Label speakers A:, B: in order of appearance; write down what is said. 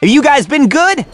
A: Have you guys been good?